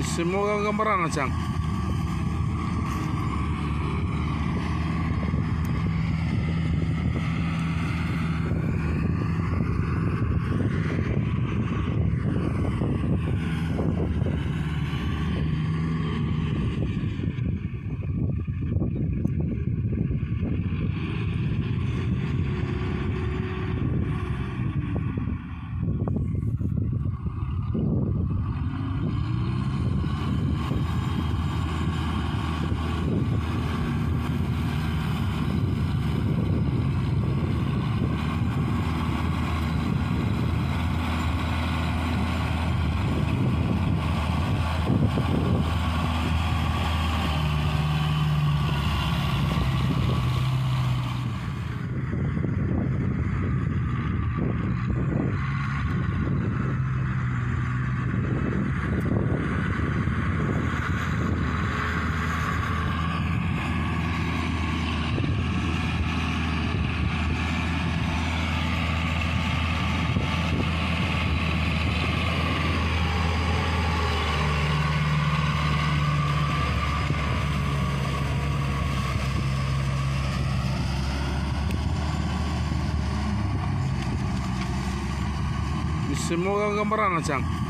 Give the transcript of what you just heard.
Semua gambaran lah Semua gambaran lah cang.